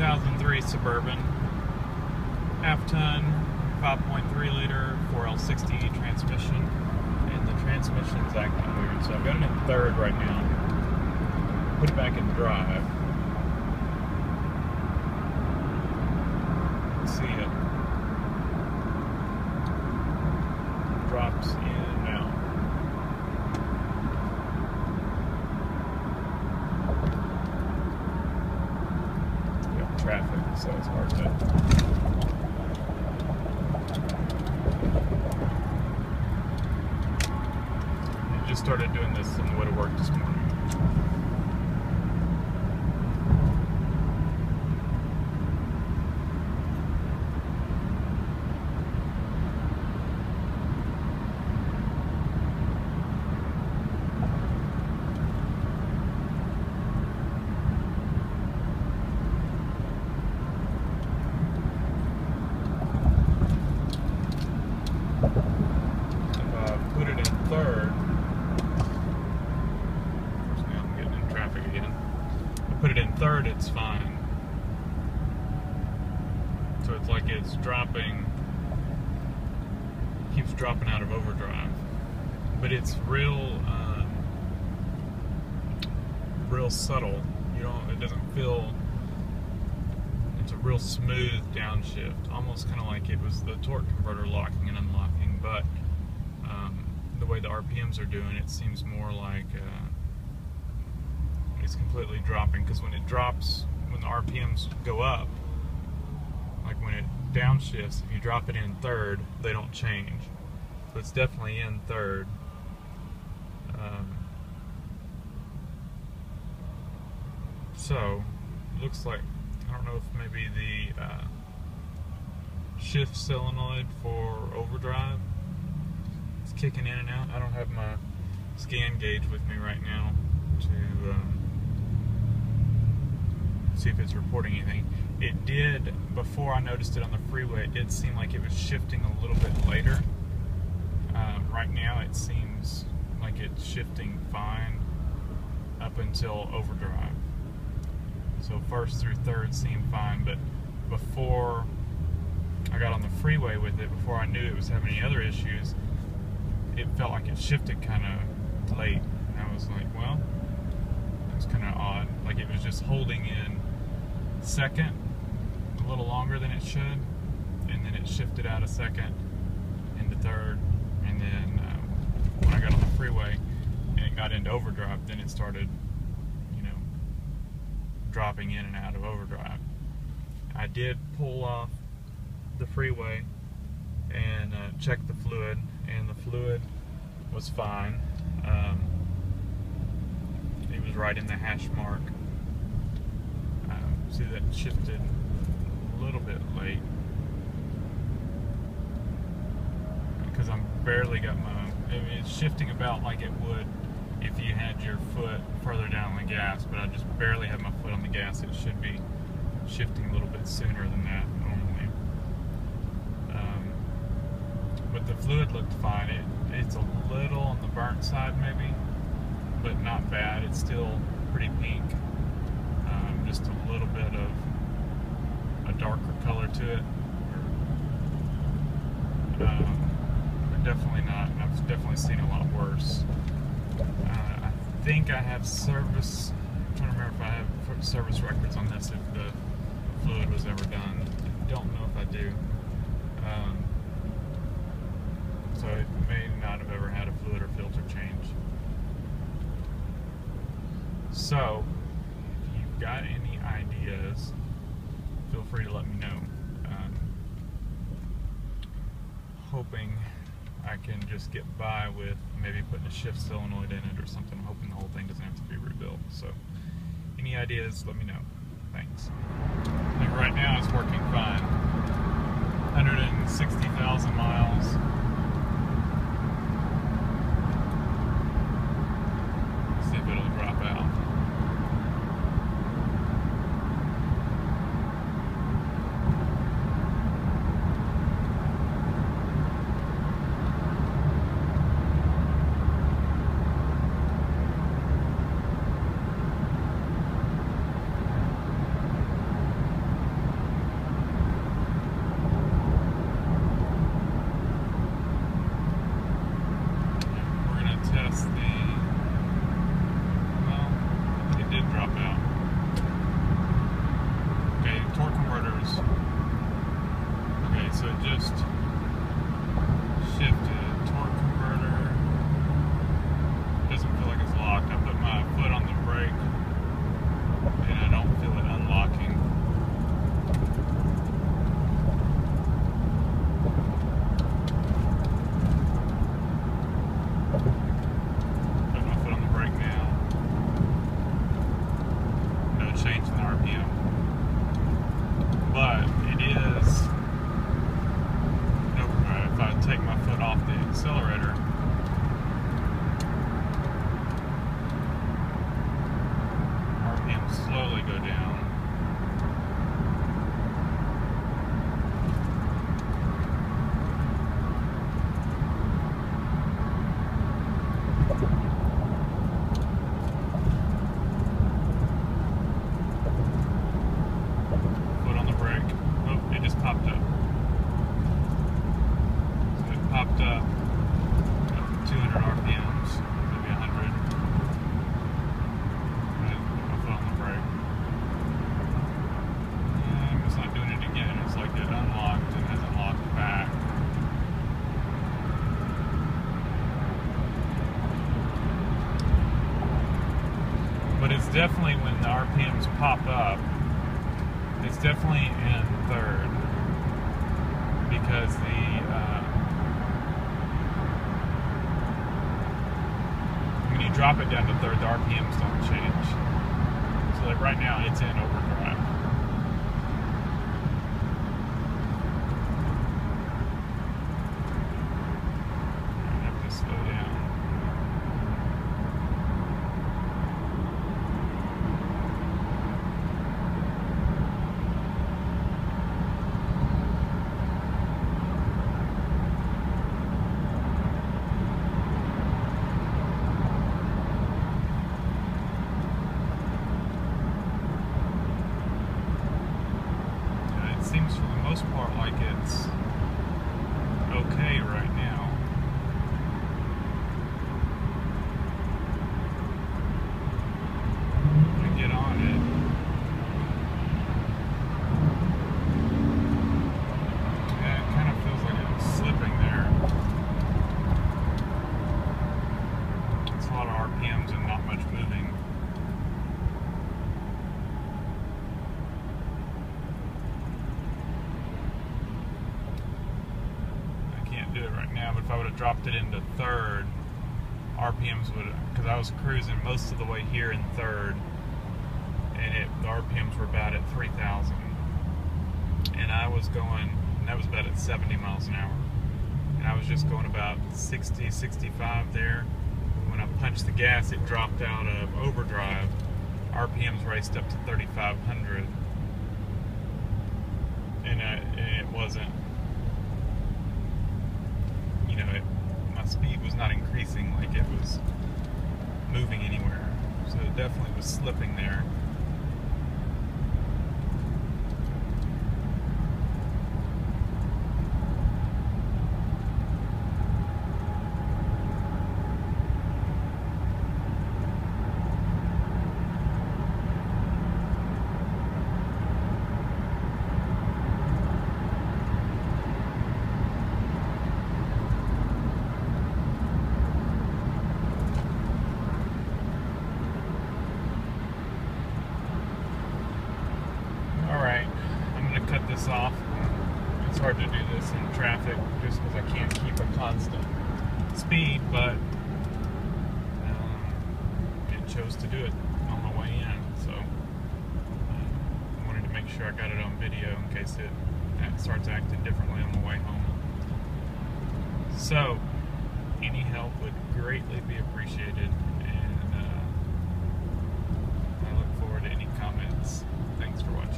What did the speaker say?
2003 Suburban, half ton, 5.3 liter, 4L60 transmission, and the transmission's acting weird. So I've got it in third right now. Put it back in drive. See it. Drops in and out. We have traffic, so it's hard to. I just started doing this on the way to work this morning. If I put it in third, of course now I'm getting in traffic again. I put it in third, it's fine. So it's like it's dropping, keeps dropping out of overdrive. But it's real, um, real subtle. You don't, it doesn't feel, it's a real smooth downshift. Almost kind of like it was the torque converter locking and unlocking, but um, the way the RPMs are doing, it seems more like uh, it's completely dropping. Because when it drops, when the RPMs go up, like when it downshifts, if you drop it in third, they don't change. So it's definitely in third. Um, so, looks like, I don't know if maybe the uh, shift solenoid for overdrive is kicking in and out. I don't have my scan gauge with me right now to um, see if it's reporting anything. It did, before I noticed it on the freeway, it did seem like it was shifting a little bit later. Um, right now it seems like it's shifting fine up until overdrive. So first through third seemed fine, but before I got on the freeway with it, before I knew it was having any other issues, it felt like it shifted kind of late. And I was like, well, it was kind of odd. Like it was just holding in second a little longer than it should, and then it shifted out a second into third, and then uh, when I got on the freeway and it got into overdrive, then it started, you know, dropping in and out of overdrive. I did pull off the freeway and uh, check the fluid, and the fluid was fine. Um, it was right in the hash mark. See that shifted a little bit late because I'm barely got my. I mean, it's shifting about like it would if you had your foot further down on the gas, but I just barely have my foot on the gas. It should be shifting a little bit sooner than that normally. Um, but the fluid looked fine. It, it's a little on the burnt side maybe, but not bad. It's still pretty pink. Um, just a little bit of a darker color to it. Um, but definitely not. I've definitely seen a lot worse. Uh, I think I have service. I'm trying to remember if I have service records on this. If the fluid was ever done. I don't know if I do. Um, so it may not have ever had a fluid or filter change. So, got any ideas, feel free to let me know. Um, hoping I can just get by with maybe putting a shift solenoid in it or something. I'm hoping the whole thing doesn't have to be rebuilt. So, any ideas, let me know. Thanks. Right now it's working fine. 160,000 miles. Definitely when the RPMs pop up, it's definitely in third because the uh, when you drop it down to third, the RPMs don't change. So like right now, it's in overdrive. I have to slow down. Uh, it seems for the most part like it's okay right now. I get on it. Yeah, it kind of feels like it's slipping there. It's a lot of RPMs and not much moving. I can't do it right now, but if I would have dropped it into third, RPMs would, because I was cruising most of the way here in third, and it the RPMs were about at 3,000, and I was going, and that was about at 70 miles an hour, and I was just going about 60, 65 there. When I punched the gas, it dropped out of overdrive. RPMs raced up to 3,500, and, I, and it wasn't you know, it, my speed was not increasing like it was moving anywhere. So it definitely was slipping there. Alright, I'm going to cut this off. It's hard to do this in traffic just because I can't keep a constant speed, but um, it chose to do it on the way in. So uh, I wanted to make sure I got it on video in case it, it starts acting differently on the way home. So, any help would greatly be appreciated, and uh, I look forward to any comments. Thanks for watching.